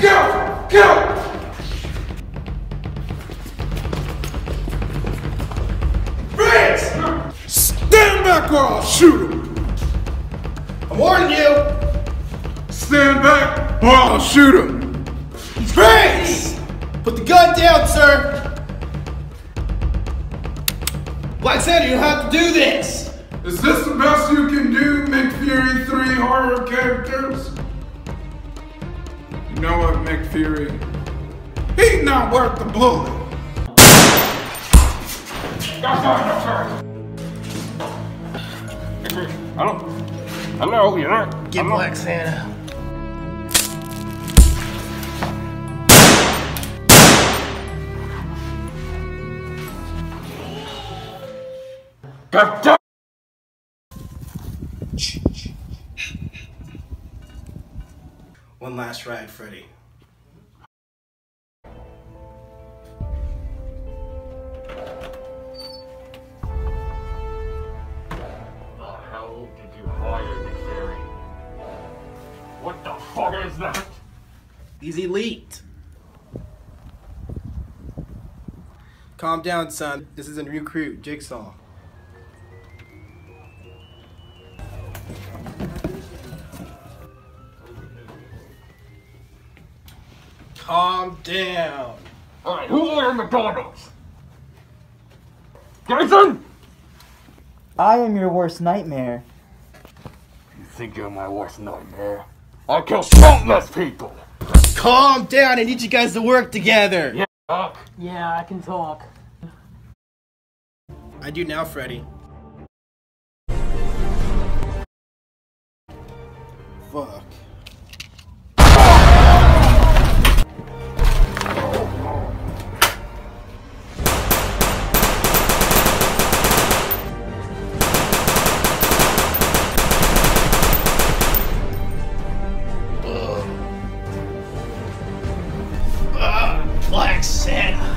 Get out! Get! Stand back or I'll shoot him! I'm warning you! Stand back or I'll shoot him! Freeze! Put the gun down, sir! Black Santa, you have to do this! Is this the best you can do, Nick Fury 3 horror characters? You know what, Nick Fury? He's not worth the bullet. Hello? Hello, you're not. Get hello? Black Santa. God damn- One last ride, Freddy. the hell did you hire me, Fury? What the fuck is that? He's elite. Calm down, son. This is a recruit, Jigsaw. Calm down. Alright, who ordered McDonald's? Jason! I am your worst nightmare. You think you're my worst nightmare? I kill countless people! Calm down. I need you guys to work together. Yeah, Doc. Yeah, I can talk. I do now, Freddy. Fuck. said.